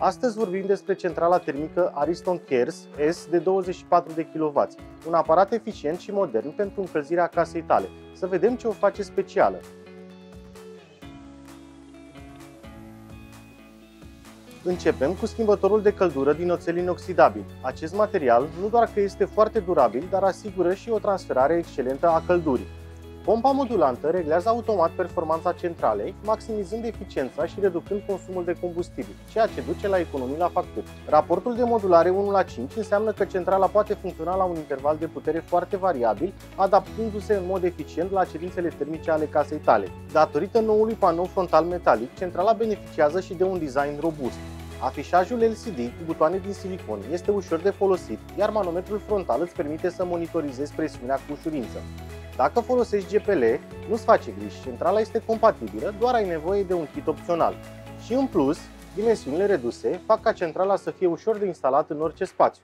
Astăzi vorbim despre centrala termică Ariston Cares S de 24 de kW, un aparat eficient și modern pentru încălzirea casei tale. Să vedem ce o face specială. Începem cu schimbătorul de căldură din oțel inoxidabil. Acest material nu doar că este foarte durabil, dar asigură și o transferare excelentă a căldurii. Pompa modulantă reglează automat performanța centralei, maximizând eficiența și reducând consumul de combustibil, ceea ce duce la economii la facturi. Raportul de modulare 1 la 5 înseamnă că centrala poate funcționa la un interval de putere foarte variabil, adaptându-se în mod eficient la cerințele termice ale casei tale. Datorită noului panou frontal metalic, centrala beneficiază și de un design robust. Afișajul LCD cu butoane din silicon este ușor de folosit, iar manometrul frontal îți permite să monitorizezi presiunea cu ușurință. Dacă folosești GPL, nu-ți face griji, centrala este compatibilă, doar ai nevoie de un kit opțional. Și în plus, dimensiunile reduse fac ca centrala să fie ușor de instalat în orice spațiu.